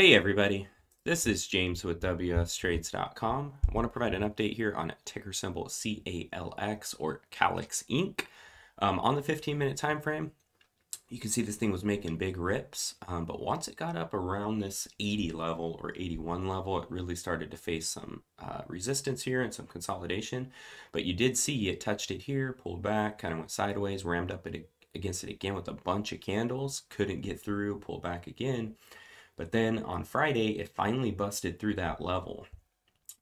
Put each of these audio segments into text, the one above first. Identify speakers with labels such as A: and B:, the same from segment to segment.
A: Hey everybody, this is James with WSTrades.com. I want to provide an update here on ticker symbol CALX or Calix Inc. Um, on the 15 minute time frame, you can see this thing was making big rips, um, but once it got up around this 80 level or 81 level, it really started to face some uh, resistance here and some consolidation. But you did see it touched it here, pulled back, kind of went sideways, rammed up it against it again with a bunch of candles, couldn't get through, pulled back again but then on Friday, it finally busted through that level.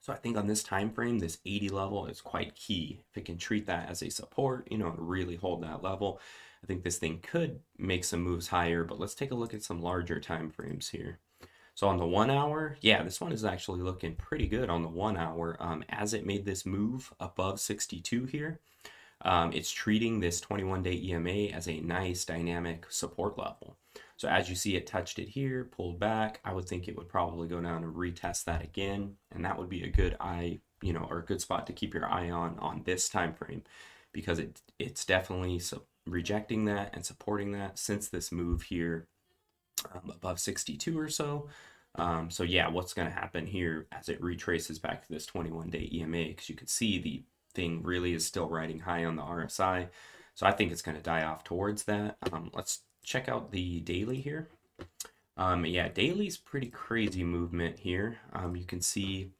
A: So I think on this time frame, this 80 level is quite key. If it can treat that as a support, you know, and really hold that level, I think this thing could make some moves higher, but let's take a look at some larger time frames here. So on the one hour, yeah, this one is actually looking pretty good on the one hour. Um, as it made this move above 62 here, um, it's treating this 21 day EMA as a nice dynamic support level. So as you see it touched it here, pulled back, I would think it would probably go down and retest that again. And that would be a good eye, you know, or a good spot to keep your eye on on this time frame because it it's definitely so rejecting that and supporting that since this move here um, above 62 or so. Um, so yeah, what's going to happen here as it retraces back to this 21 day EMA because you can see the thing really is still riding high on the RSI. So I think it's going to die off towards that. Um, let's check out the daily here. Um, yeah, daily's pretty crazy movement here. Um, you can see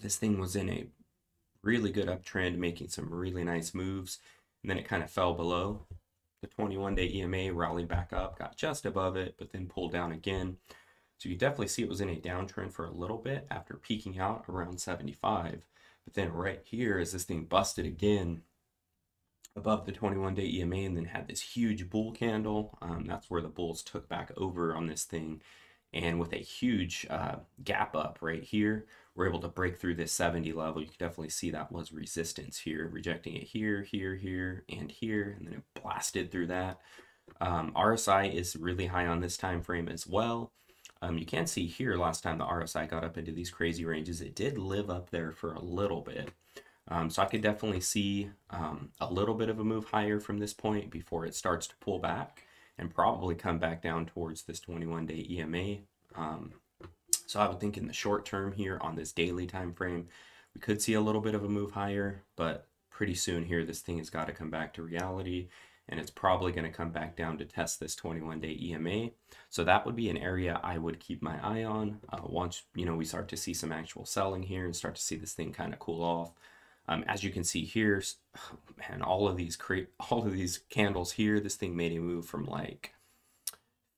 A: this thing was in a really good uptrend, making some really nice moves. And then it kind of fell below the 21 day EMA, rallied back up, got just above it, but then pulled down again. So you definitely see it was in a downtrend for a little bit after peaking out around 75. But then right here, as this thing busted again, above the 21 day EMA and then had this huge bull candle. Um, that's where the bulls took back over on this thing. And with a huge uh, gap up right here, we're able to break through this 70 level. You can definitely see that was resistance here, rejecting it here, here, here, and here, and then it blasted through that. Um, RSI is really high on this time frame as well. Um, you can see here last time the RSI got up into these crazy ranges, it did live up there for a little bit. Um, so I could definitely see um, a little bit of a move higher from this point before it starts to pull back and probably come back down towards this 21 day EMA. Um, so I would think in the short term here on this daily time frame, we could see a little bit of a move higher, but pretty soon here this thing has got to come back to reality and it's probably going to come back down to test this 21 day EMA. So that would be an area I would keep my eye on uh, once you know we start to see some actual selling here and start to see this thing kind of cool off. Um, as you can see here, man, all of these all of these candles here, this thing made a move from like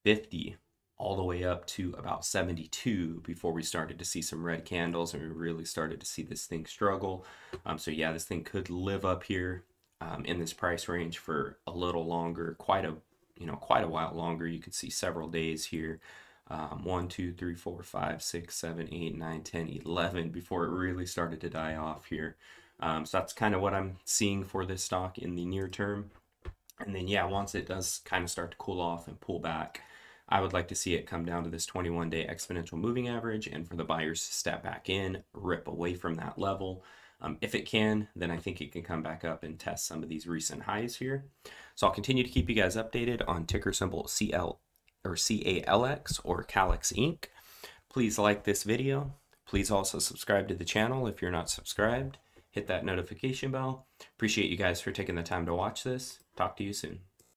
A: 50 all the way up to about 72 before we started to see some red candles and we really started to see this thing struggle. Um, so yeah, this thing could live up here um, in this price range for a little longer, quite a you know quite a while longer. You can see several days here. Um, 1, 2, 3, 4, 5, 6, 7, 8, 9, 10, 11 before it really started to die off here. Um, so that's kind of what I'm seeing for this stock in the near term. And then, yeah, once it does kind of start to cool off and pull back, I would like to see it come down to this 21 day exponential moving average and for the buyers to step back in, rip away from that level. Um, if it can, then I think it can come back up and test some of these recent highs here. So I'll continue to keep you guys updated on ticker symbol CL or CALX or Calix Inc. Please like this video. Please also subscribe to the channel if you're not subscribed hit that notification bell. Appreciate you guys for taking the time to watch this. Talk to you soon.